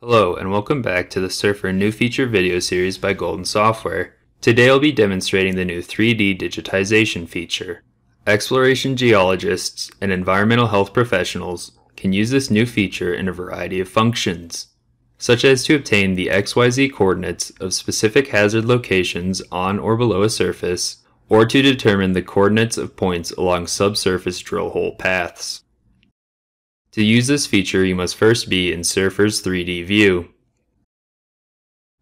Hello and welcome back to the Surfer New Feature video series by Golden Software. Today I'll be demonstrating the new 3D digitization feature. Exploration geologists and environmental health professionals can use this new feature in a variety of functions, such as to obtain the XYZ coordinates of specific hazard locations on or below a surface, or to determine the coordinates of points along subsurface drill hole paths. To use this feature, you must first be in Surfer's 3D view.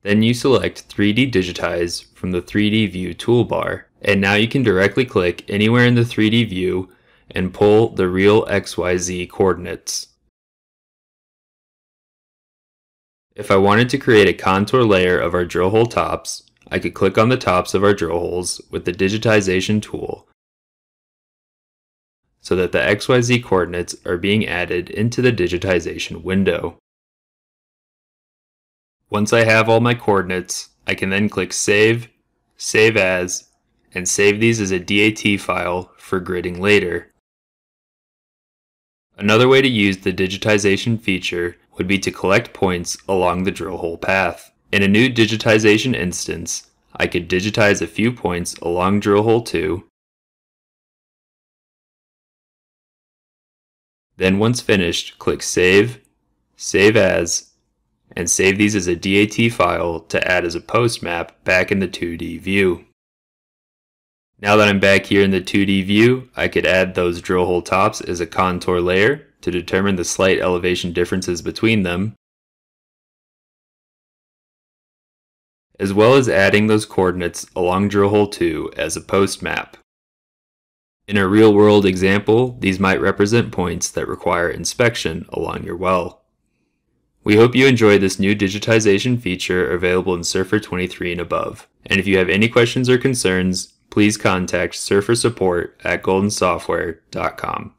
Then you select 3D Digitize from the 3D View toolbar, and now you can directly click anywhere in the 3D view and pull the real XYZ coordinates. If I wanted to create a contour layer of our drill hole tops, I could click on the tops of our drill holes with the digitization tool so that the XYZ coordinates are being added into the digitization window. Once I have all my coordinates, I can then click Save, Save As, and save these as a DAT file for gridding later. Another way to use the digitization feature would be to collect points along the drill hole path. In a new digitization instance, I could digitize a few points along drill hole 2 Then once finished, click Save, Save As, and save these as a DAT file to add as a post map back in the 2D view. Now that I'm back here in the 2D view, I could add those drill hole tops as a contour layer to determine the slight elevation differences between them, as well as adding those coordinates along drill hole 2 as a post map. In a real-world example, these might represent points that require inspection along your well. We hope you enjoy this new digitization feature available in Surfer 23 and above. And if you have any questions or concerns, please contact Surfer Support at goldensoftware.com.